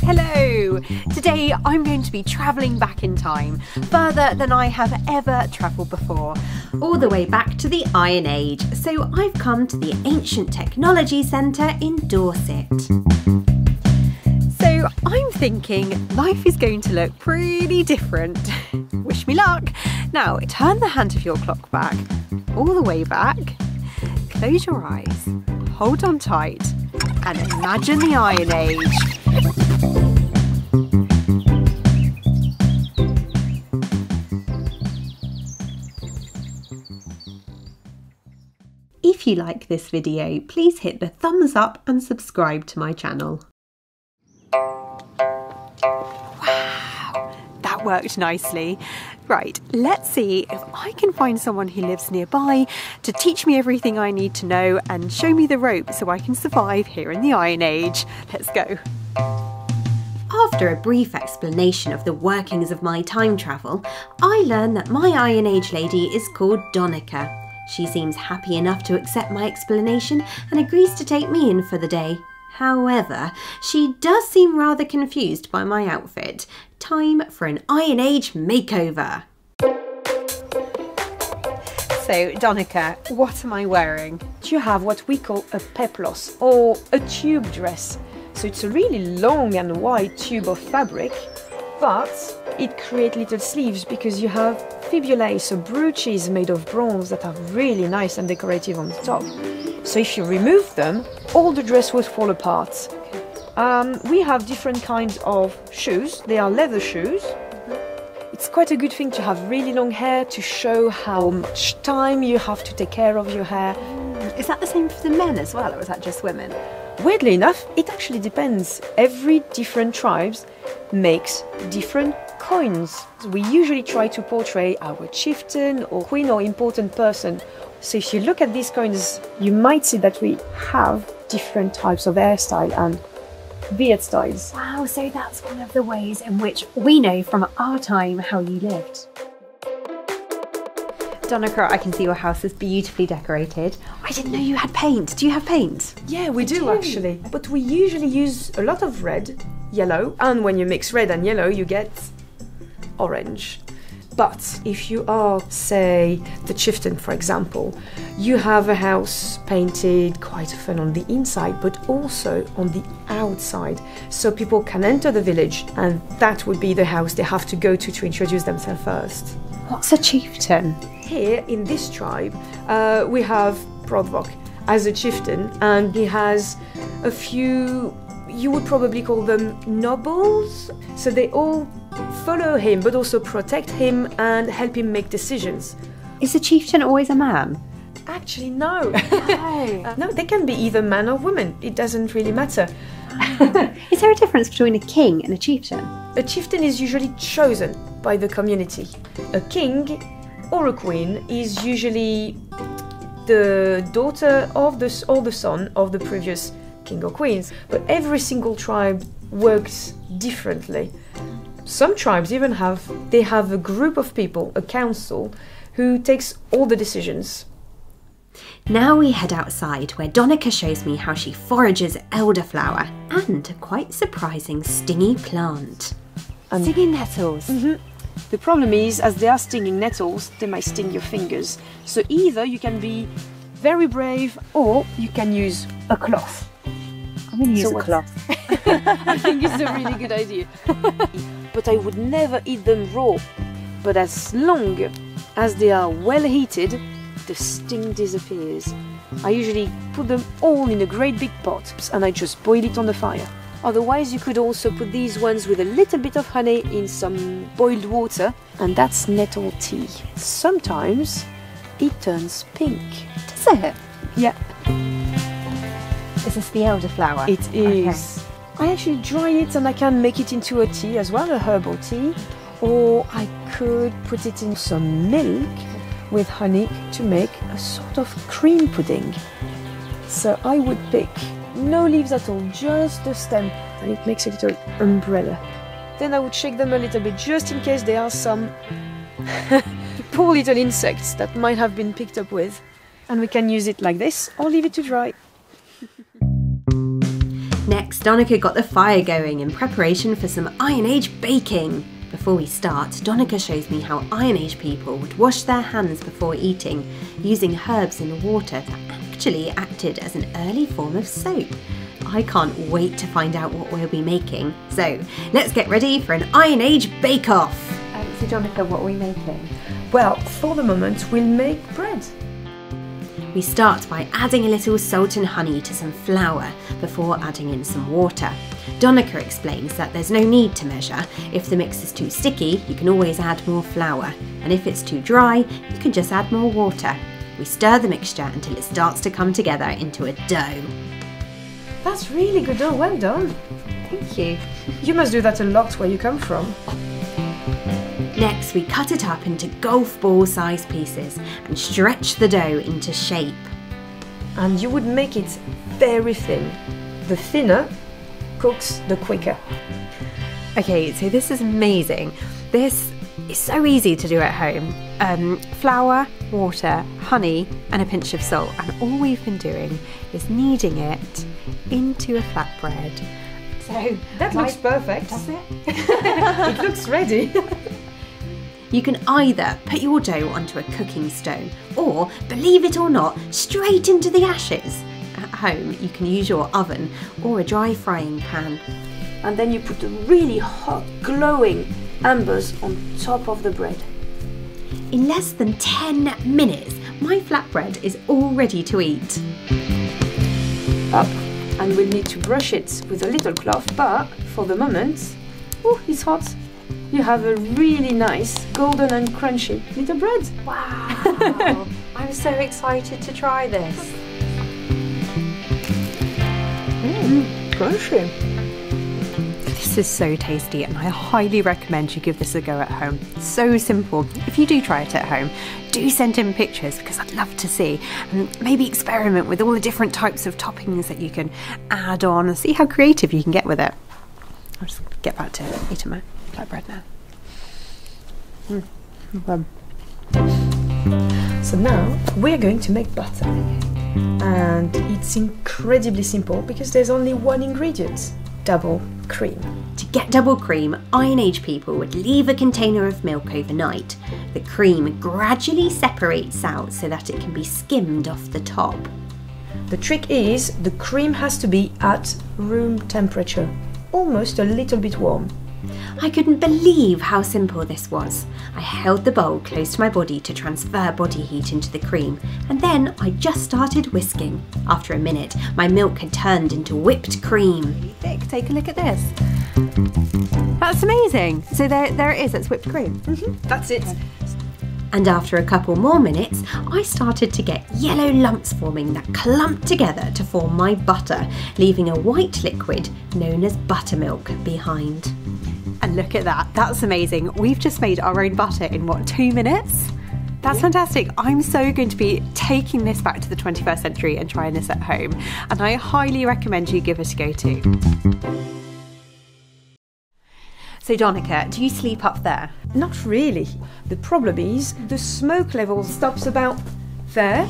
Hello! Today I'm going to be travelling back in time, further than I have ever travelled before. all the way back to the Iron Age, so I've come to the Ancient Technology Centre in Dorset. So I'm thinking life is going to look pretty different. Wish me luck. Now turn the hand of your clock back, all the way back. Close your eyes, hold on tight, and imagine the Iron Age. If you like this video, please hit the thumbs up and subscribe to my channel. Wow, that worked nicely. Right, let's see if I can find someone who lives nearby to teach me everything I need to know and show me the rope so I can survive here in the Iron Age. Let's go. After a brief explanation of the workings of my time travel, I learn that my Iron Age lady is called Doneca. She seems happy enough to accept my explanation and agrees to take me in for the day. However, she does seem rather confused by my outfit. Time for an Iron Age makeover. So, Doneca, what am I wearing? Do you have what we call a peplos or a tube dress. So it's a really long and wide tube of fabric, but it creates little sleeves because you have fibulae, so brooches made of bronze that are really nice and decorative on the top. So if you remove them, all the dress would fall apart. Um, we have different kinds of shoes. They are leather shoes. It's quite a good thing to have really long hair to show how much time you have to take care of your hair. Is that the same for the men as well, or is that just women? Weirdly enough, it actually depends. Every different tribes makes different coins. We usually try to portray our chieftain or queen or important person. So if you look at these coins, you might see that we have different types of hairstyle and beard styles. Wow, so that's one of the ways in which we know from our time how you lived. Doneca, I can see your house is beautifully decorated. I didn't know you had paint. Do you have paint? Yeah, we do actually. But we usually use a lot of red, yellow, and when you mix red and yellow, you get orange. But if you are, say, the chieftain, for example, you have a house painted quite often on the inside, but also on the outside. So people can enter the village, and that would be the house they have to go to to introduce themselves first. What's a chieftain? Here in this tribe, uh, we have Prodvok as a chieftain, and he has a few, you would probably call them nobles. So they all follow him, but also protect him and help him make decisions. Is a chieftain always a man? Actually, no. Uh, no, they can be either man or woman. It doesn't really matter. Is there a difference between a king and a chieftain? A chieftain is usually chosen by the community. A king or a queen is usually the daughter of the or the son of the previous king or queens. But every single tribe works differently. Some tribes even have they have a group of people, a council, who takes all the decisions. Now we head outside where Doneca shows me how she forages elderflower and a quite surprising stingy plant. Stinging nettles. Mm-hmm. The problem is, as they are stinging nettles, they might sting your fingers. So either you can be very brave, or you can use a cloth. I'm going to use So a cloth. I think it's a really good idea. but I would never eat them raw. But as long as they are well heated, the sting disappears. I usually put them all in a great big pot and I just boil it on the fire. Otherwise, you could also put these ones with a little bit of honey in some boiled water, and that's nettle tea. Sometimes it turns pink. Does it? Yeah, Is the elderflower? It is. I actually dry it and I can make it into a tea as well, a herbal tea. Or I could put it in some milk with honey to make a sort of cream pudding. So I would pick no leaves at all, just the stem, and it makes a little umbrella. Then I would shake them a little bit just in case there are some poor little insects that might have been picked up with. And we can use it like this or leave it to dry. Next, Doneca got the fire going in preparation for some Iron Age baking. Before we start, Doneca shows me how Iron Age people would wash their hands before eating, using herbs in water that actually acted as an early form of soap. I can't wait to find out what we'll be making. So, let's get ready for an Iron Age bake off. Um, so, Doneca, what are we making? Well, for the moment, we'll make bread. We start by adding a little salt and honey to some flour before adding in some water. Doneca explains that there's no need to measure. If the mix is too sticky, you can always add more flour, and if it's too dry, you can just add more water. We stir the mixture until it starts to come together into a dough. That's really good dough, well done. Thank you. You must do that a lot where you come from. Next, we cut it up into golf ball sized pieces and stretch the dough into shape. And you would make it very thin. The thinner cooks, the quicker. Okay, so this is amazing. This is so easy to do at home. Um, flour, water, honey, and a pinch of salt. And all we've been doing is kneading it into a flatbread. So That looks perfect. Does it? it looks ready. You can either put your dough onto a cooking stone or, believe it or not, straight into the ashes. At home, you can use your oven or a dry frying pan. and then you put the really hot, glowing embers on top of the bread. In less than 10 minutes, my flatbread is all ready to eat. Up, and we'll need to brush it with a little cloth, but for the moment, oh, it's hot. You have a really nice, golden and crunchy little bread. Wow! I'm so excited to try this. Mmm, Crunchy. This is so tasty, and I highly recommend you give this a go at home. So simple. If you do try it at home, do send in pictures because I'd love to see. And maybe experiment with all the different types of toppings that you can add on and see how creative you can get with it. I'll just get back to eating my flatbread now. Mm. So now we're going to make butter. And it's incredibly simple because there's only one ingredient double cream. To get double cream, Iron Age people would leave a container of milk overnight. The cream gradually separates out so that it can be skimmed off the top. The trick is the cream has to be at room temperature, almost a little bit warm. I couldn't believe how simple this was. I held the bowl close to my body to transfer body heat into the cream, and then I just started whisking. After a minute, my milk had turned into whipped cream. really thick. Take a look at this. That's amazing. So there, there it is. that's whipped cream. Mm-hmm. That's it. And after a couple more minutes, I started to get yellow lumps forming that clumped together to form my butter, leaving a white liquid known as buttermilk behind. And look at that. That's amazing. We've just made our own butter in what, two minutes? That's fantastic. I'm so going to be taking this back to the 21st century and trying this at home. And I highly recommend you give it a go too. So, Doneca, do you sleep up there? Not really. The problem is the smoke level stops about there.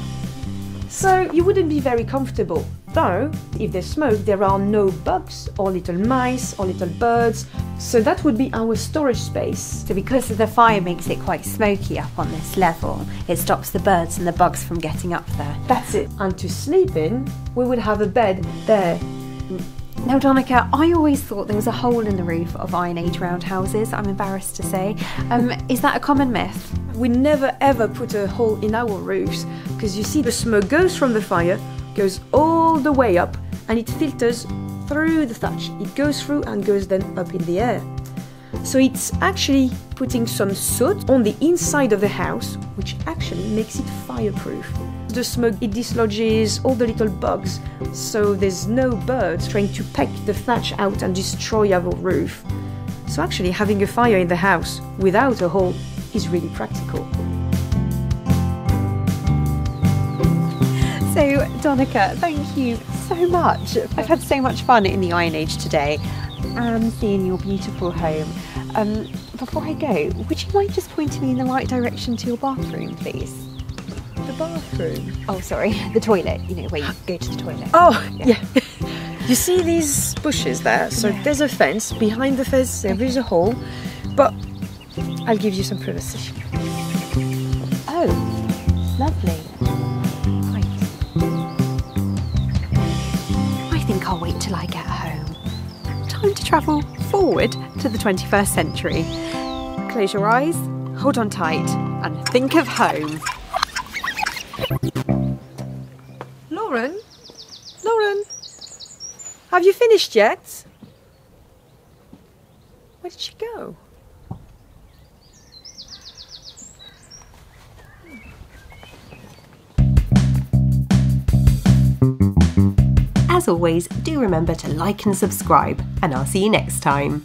So you wouldn't be very comfortable. Though, if there's smoke, there are no bugs or little mice or little birds. So that would be our storage space. So, because the fire makes it quite smoky up on this level, it stops the birds and the bugs from getting up there. That's it. And to sleep in, we would have a bed there. Now, Doneca, I always thought there was a hole in the roof of Iron Age roundhouses, I'm embarrassed to say. Um, is that a common myth? We never ever put a hole in our roofs because you see the smoke goes from the fire, goes all the way up, and it filters through the thatch. It goes through and goes then up in the air. So it's actually putting some soot on the inside of the house, which actually makes it fireproof. The smoke it dislodges all the little bugs, so there's no birds trying to peck the thatch out and destroy our roof. So actually having a fire in the house without a hole is really practical. So, Doneca, thank you so much. I've had so much fun in the Iron Age today and seeing your beautiful home. Um, before I go, would you mind just pointing me in the right direction to your bathroom, please? Bathroom. Oh, sorry, the toilet, you know, where you go to the toilet. Oh, yeah. You see these bushes there? So there's a fence. Behind the fence, there is a hole. But I'll give you some privacy. Oh, lovely. Right. I think I'll wait till I get home. Time to travel forward to the 21st century. Close your eyes, hold on tight, and think of home. Lauren? Lauren? Have you finished yet? Where did she go? As always, do remember to like and subscribe, and I'll see you next time.